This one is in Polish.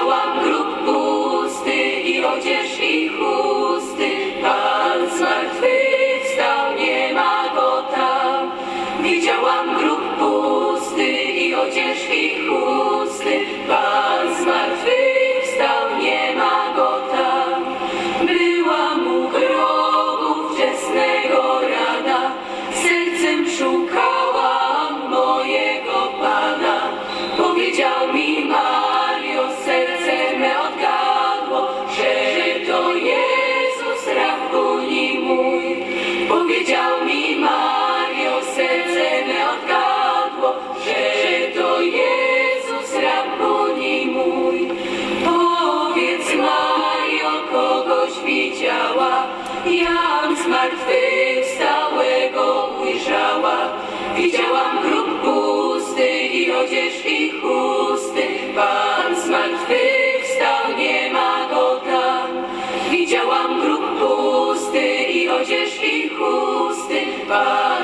Iowa. Widziałam grób pusty i odzież i chusty, Pan zmartwychwstał, nie ma go tam. Widziałam grób pusty i odzież i chusty, Pan.